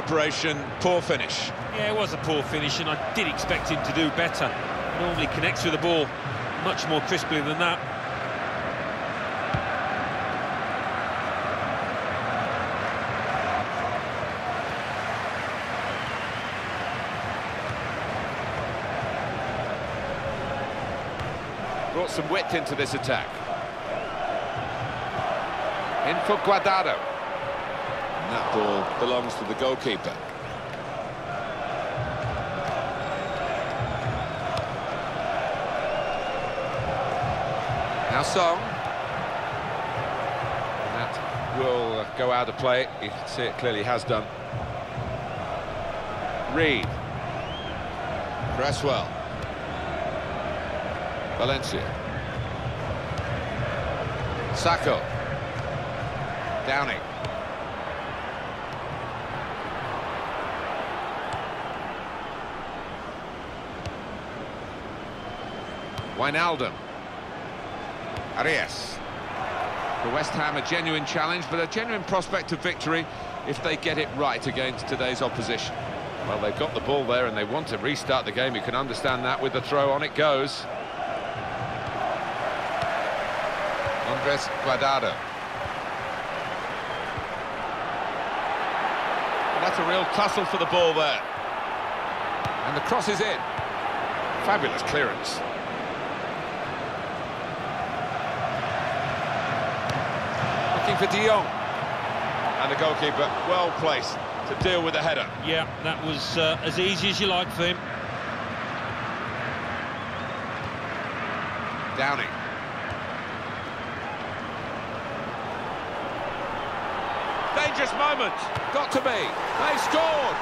Preparation, poor finish. Yeah, it was a poor finish, and I did expect him to do better. He normally connects with the ball much more crisply than that. Brought some width into this attack. In for Guardado. That ball belongs to the goalkeeper. Now Song. That will go out of play. You can see it clearly has done. Reid. Cresswell. Valencia. Sakho. Downing. Wijnaldum. Arias. For West Ham, a genuine challenge, but a genuine prospect of victory if they get it right against today's opposition. Well, they've got the ball there and they want to restart the game. You can understand that with the throw. On it goes. Andres Guardado. That's a real tussle for the ball there. And the cross is in. Fabulous clearance. For De Jong. And the goalkeeper well placed to deal with the header. Yeah, that was uh, as easy as you like for him. Downing. Dangerous moment. Got to be. They scored.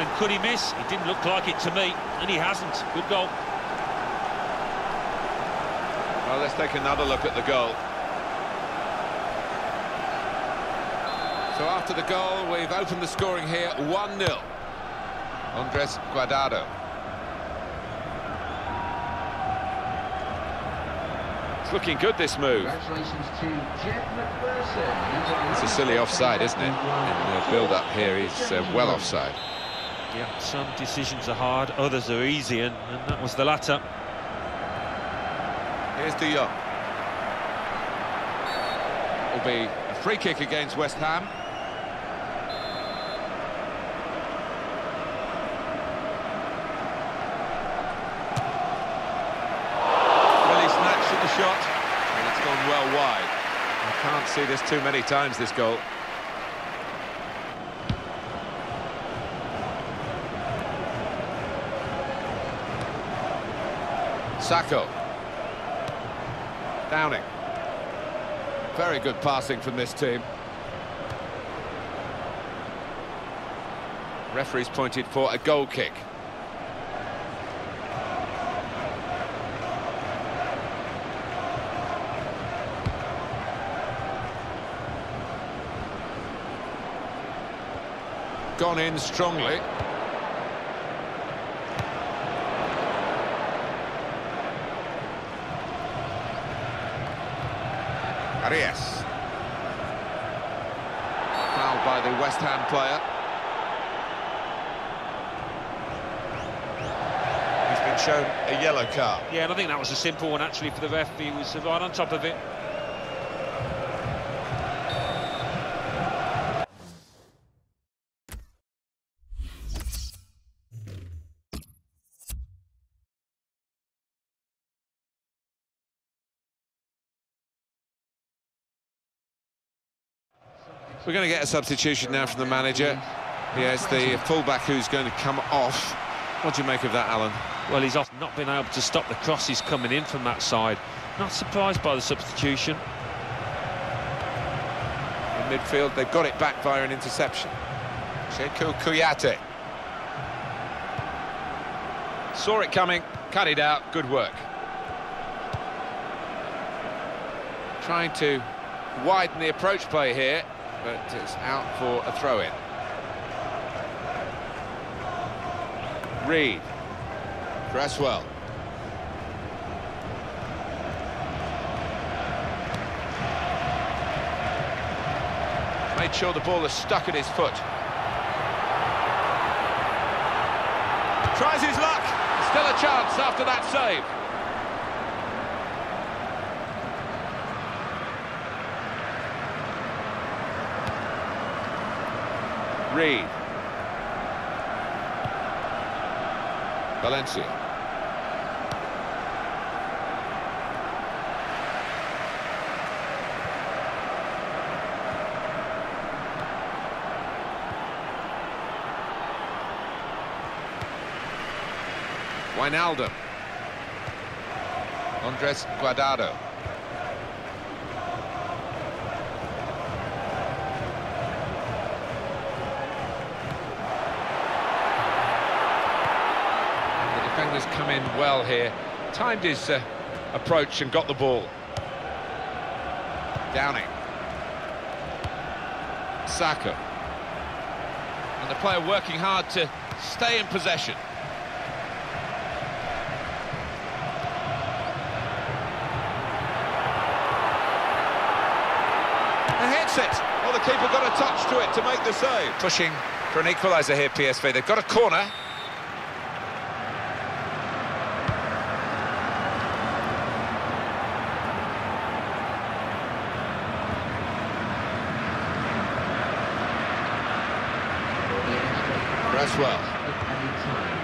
And could he miss? It didn't look like it to me, and he hasn't. Good goal. Well, let's take another look at the goal. So after the goal, we've opened the scoring here, 1-0. Andres Guardado. It's looking good, this move. Congratulations to Jeff McPherson. It's a silly offside, isn't it? In the build-up here, he's uh, well offside. Yeah, some decisions are hard, others are easy, and, and that was the latter. Here's De Jong. Will be a free kick against West Ham. Really snatched at the shot, and it's gone well wide. I can't see this too many times, this goal. Sakho. Downing. Very good passing from this team. Referee's pointed for a goal kick. Gone in strongly. Arias. Fouled by the West Ham player. He's been shown a yellow card. Yeah, and I think that was a simple one, actually, for the ref. He was right on top of it. We're going to get a substitution now from the manager. Here's the fullback who's going to come off. What do you make of that, Alan? Well, he's off not been able to stop the crosses coming in from that side. Not surprised by the substitution. In midfield, they've got it back via an interception. Cheikhou Kouyaté. Saw it coming, cut it out, good work. Trying to widen the approach play here, but it's out for a throw-in. Reid. Cresswell. Made sure the ball is stuck at his foot. Tries his luck. Still a chance after that save. Reid. Valencia. Wijnaldum. Andres Guardado. Come in well here. Timed his uh, approach and got the ball. Downing. Sakho. And the player working hard to stay in possession. And hits it. Well, the keeper got a touch to it to make the save. Pushing for an equaliser here, PSV. They've got a corner. Extra five Cresswell. minutes of added time.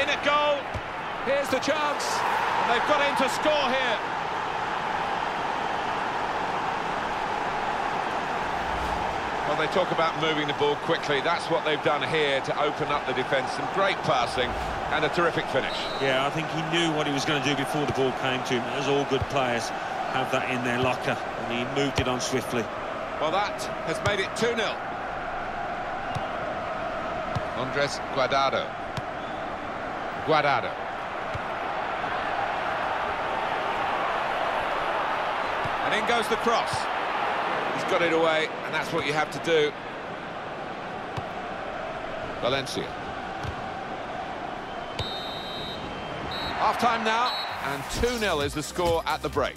In a goal. Here's the chance. And they've got in to score here. Well, they talk about moving the ball quickly. That's what they've done here to open up the defence. Some great passing and a terrific finish. Yeah, I think he knew what he was going to do before the ball came to him, as all good players have that in their locker, and he moved it on swiftly. Well, that has made it 2-0. Andres Guardado. Guardado. And in goes the cross. He's got it away, and that's what you have to do. Valencia. Half-time now, and 2-0 is the score at the break.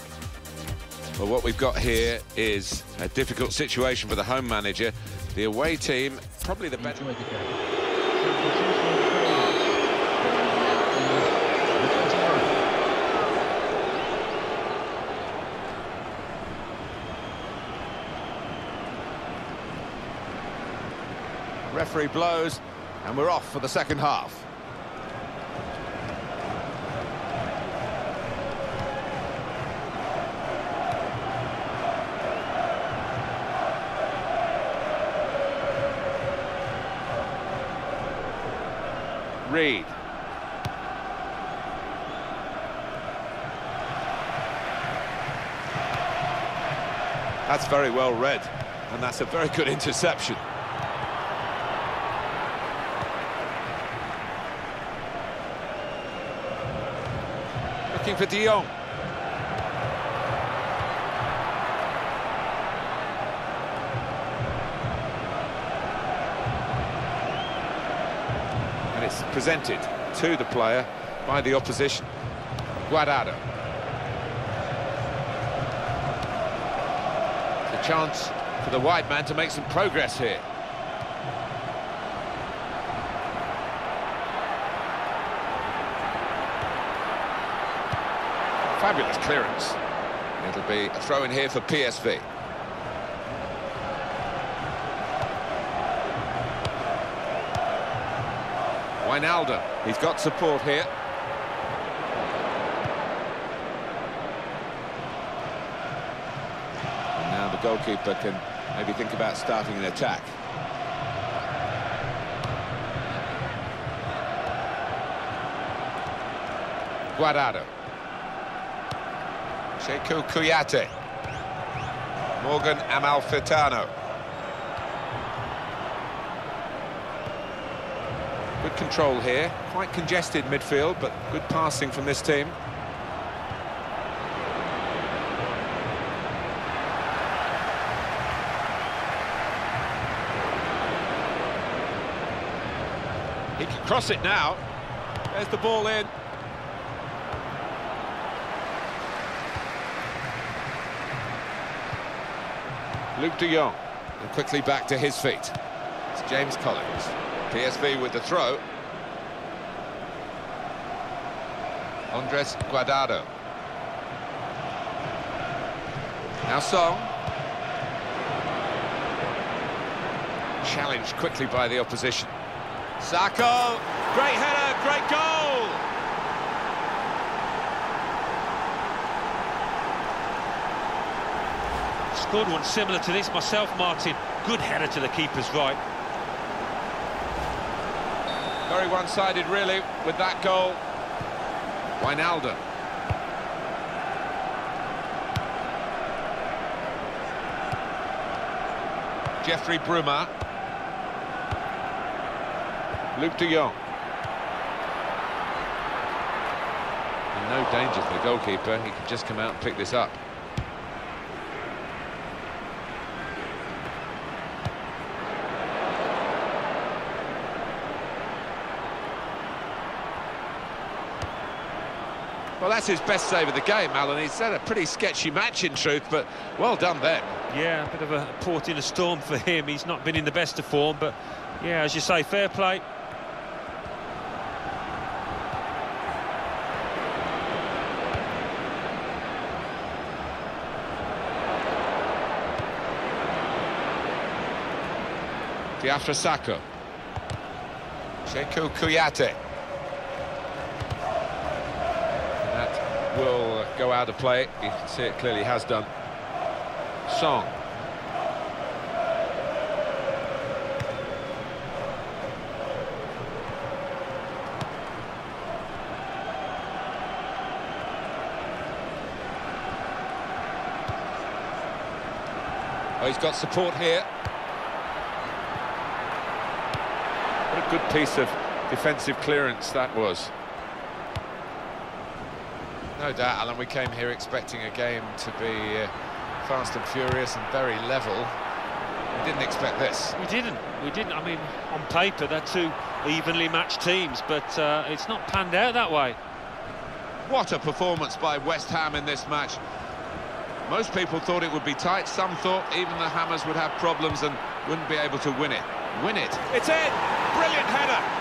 Well, what we've got here is a difficult situation for the home manager. The away team, probably the better... Enjoy the game. Substitution praise. Now is the 29th. Referee blows, and we're off for the second half. Reid. That's very well read, and that's a very good interception. Looking for De Jong. Presented to the player by the opposition. Guardado. The chance for the wide man to make some progress here. Fabulous clearance. It'll be a throw in here for PSV. Wijnaldum, he's got support here. And now the goalkeeper can maybe think about starting an attack. Guardado. Cheikhou Kouyaté. Morgan Amalfitano. Good control here. Quite congested midfield, but good passing from this team. He can cross it now. There's the ball in. Luuk de Jong. And quickly back to his feet. It's James Collins. PSV with the throw. Andres Guardado. Now Song. Challenged quickly by the opposition. Sakho, great header, great goal! Scored one similar to this myself, Martin. Good header to the keeper's right. Very one-sided, really, with that goal. Wijnaldum. Jeffrey Bruma. Luuk de Jong. And no danger for the goalkeeper. He can just come out and pick this up. Well, that's his best save of the game, Alan. He's had a pretty sketchy match, in truth, but well done then. Yeah, a bit of a port in a storm for him. He's not been in the best of form, but yeah, as you say, fair play. Diafra Sakho. Cheikhou Kouyaté. That will go out of play. You can see it clearly has done. Song. Oh, he's got support here. What a good piece of defensive clearance that was. No doubt, Alan, we came here expecting a game to be uh, fast and furious and very level. We didn't expect this. We didn't. We didn't. I mean, on paper, they're two evenly matched teams, but uh, it's not panned out that way. What a performance by West Ham in this match. Most people thought it would be tight. Some thought even the Hammers would have problems and wouldn't be able to win it. Win it. It's in! Brilliant header!